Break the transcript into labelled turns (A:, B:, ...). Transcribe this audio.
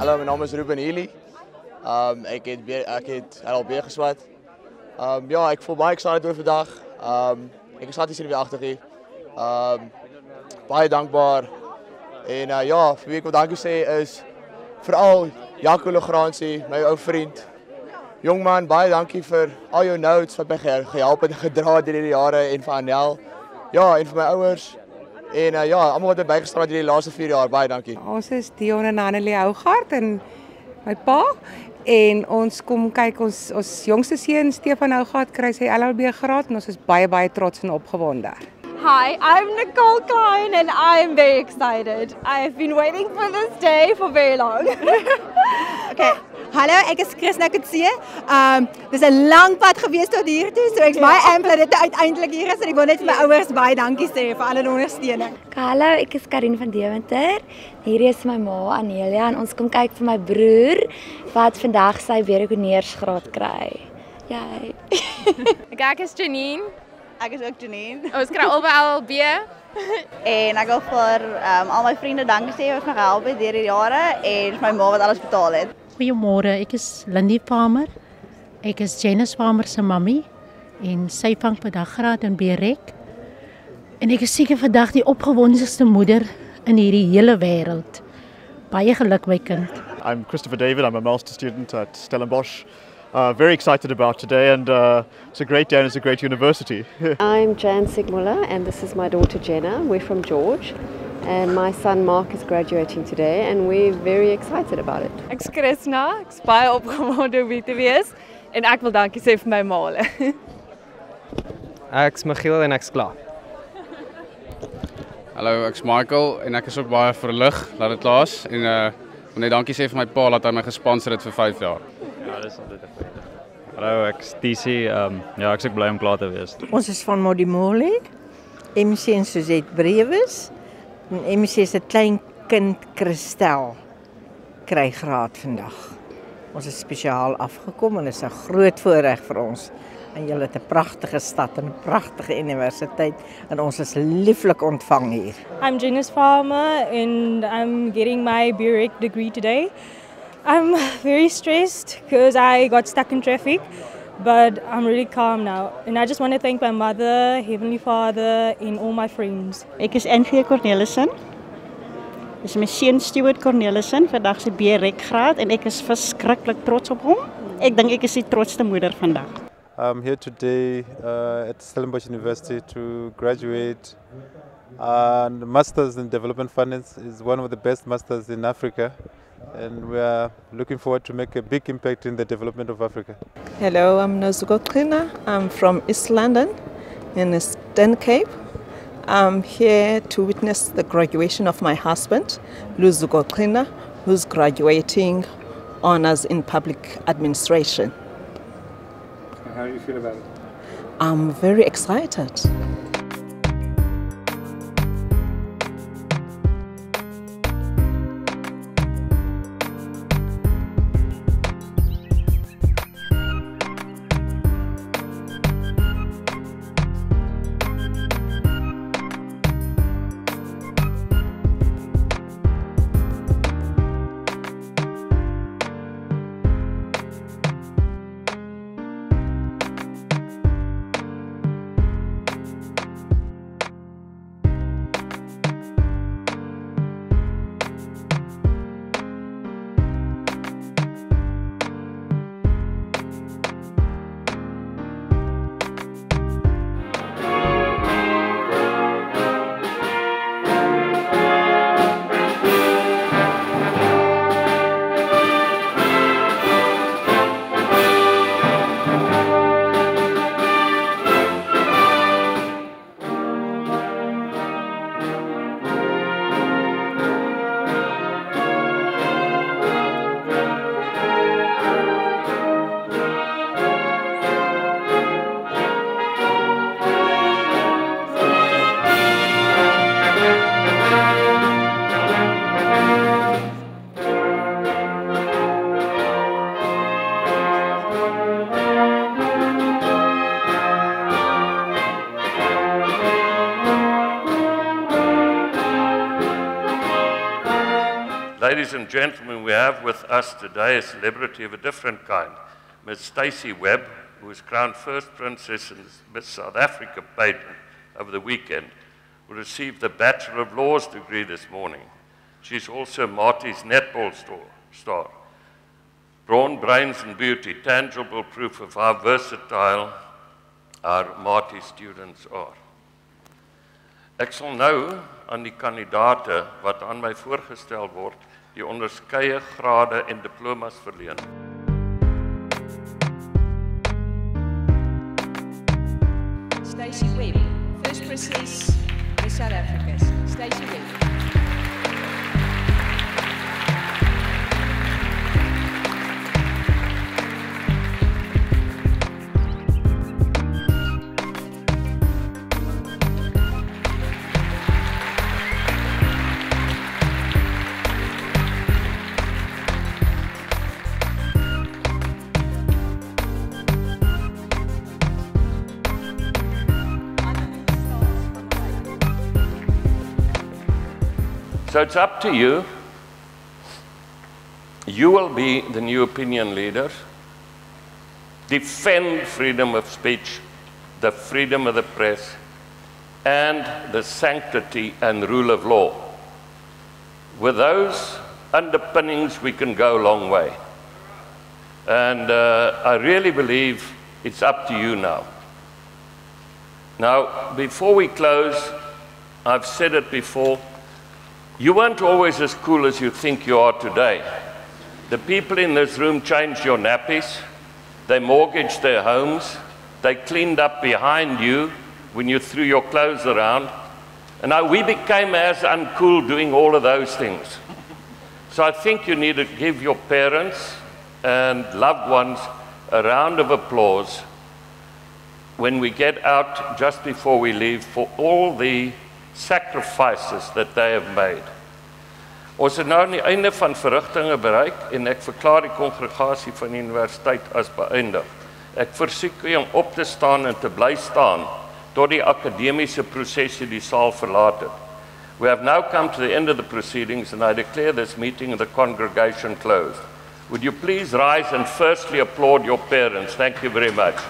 A: Hallo, mijn naam is Ruben Healy. Um, ik heb, ik heb LLB geswat. Um, ja, ik voel baie excited oor vandag. Um, ek is glad hier weer agter hier. Um, baie dankbaar. En uh, ja, vir wie ek wil dankie sê is veral Jaco Legrandsie, my ou vriend. Jong man, baie dankie vir al jou notes wat my ge gehelp het en gedra het deur die jare en vir Anel. Ja, en vir my ouers. En uh, ja, almal wat bygestaan het hierdie laaste 4 jaar, baie dankie.
B: Ons is Dion en Annelie Hougaard en my pa en ons kom kyk ons ons jongste seun Stefan Hougaard kry sy LLB graad en ons is baie baie trots en opgewonde.
C: Hi, I'm Nicole Klein and I'm very excited. I've been waiting for this day for very long.
D: okay. Hallo, ek is Christina Kutse. Um dis 'n lang pad gewees tot hier toe, so ek's baie ja. amply dit uiteindelik hier is en ek wil net vir my ja. ouers baie dankie sê vir al hulle ondersteuning.
E: Hallo, ek is Karin van Deventer. Hierdie is my ma Anelia en ons kom kyk vir my broer wat vandag sy wereldkoneersgraad kry. Jy.
F: ek ek is Janine.
G: Ek is ook Janine.
F: Ons kry albei LB.
G: en ek wil vir um, al my vriende dankie sê wat my gehelp het deur die jare en my ma wat alles betaal het.
H: Goeiemôre, ek is Lindy Farmer. Ek is Janice Farmer se mammy en sy vang vandag graad in Berek. En ek is seker vandag die opgewondenste moeder in hierdie hele wêreld. Baie geluk my kind.
I: I'm Christopher David. I'm a master student at Stellenbosch. Uh, very excited about today and uh, it's a great day and it's a great university.
J: I'm Jan Sigmuller and this is my daughter Jenna. We're from George. And my son Mark is graduating today and we're very excited about it.
K: Ek's Chrisna, ek's baie opgewonde om hier te wees en ek wil dankie sê vir my maale.
L: ek's Michiel en ek's klaar.
M: Hallo, ek's Michael en ek is ook baie verlig dat dit laas en uh wil net dankie sê vir my pa dat hy my gesponsor het vir 5 jaar.
L: Ja, dis altyd 'n voorreg. Hallo, ek's DC. Ehm um, ja, ek's ek bly om klaar te wees.
N: Ons is van Modimolle. MC en Suzette Brewes. En MC se klein kind Christel kry graad vandag. Ons is spesiaal afgekom en dit is 'n groot voorreg vir ons. En julle het 'n pragtige stad en 'n pragtige universiteit en ons is lieflik ontvang hier.
O: I'm Janice Farmer and I'm getting my BREC degree today. I'm very stressed because I got stuck in traffic. But I'm really calm now. And I just want to thank my mother, Heavenly Father, and all my friends.
P: Ek is NV Cornelissen. Dis my seun Stuart Cornelissen, vandag se B-rek graad en ek is verskriklik trots op hom. Ek dink ek is die trotsste moeder vandag.
Q: I'm here today uh, at Stellenbosch University to graduate. And Masters in Development Finance is one of the best masters in Africa. And we are looking forward to make a big impact in the development of Africa.
R: Hello, I'm Nozuko Krina. I'm from East London in Eastern Cape. I'm here to witness the graduation of my husband, Luzuko Krina, who's graduating honors in public administration.
S: How do you feel about it?
R: I'm very excited.
T: Ladies and gentlemen, we have with us today a celebrity of a different kind, Ms. Stacey Webb, who was crowned first princess in Miss South Africa pageant over the weekend, who received the Bachelor of Laws degree this morning. She's also Maties' netball star. Brawn, brains and beauty, tangible proof of how versatile our Marty students are. Ek sal nou aan die kandidate wat aan my voorgestel word, die onderskeie grade en diplomas verleen.
U: Stacey Webb, first princess of South Africa. Stacey Webb.
T: So it's up to you. You will be the new opinion leader. Defend freedom of speech, the freedom of the press, and the sanctity and rule of law. With those underpinnings, we can go a long way. And uh, I really believe it's up to you now. Now, before we close, I've said it before, you weren't always as cool as you think you are today. The people in this room changed your nappies, they mortgaged their homes, they cleaned up behind you when you threw your clothes around. And now we became as uncool doing all of those things. So I think you need to give your parents and loved ones a round of applause when we get out just before we leave for all the sacrifices that they have made. Ons het nou aan die einde van verrigtinge bereik en ek verklaar die kongregasie van die universiteit as beëindig. Ek versoek u om op te staan en te bly staan tot die akademiese prosesse die saal verlaat het. We have now come to the end of the proceedings and I declare this meeting of the congregation closed. Would you please rise and firstly applaud your parents? Thank you very much.